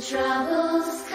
troubles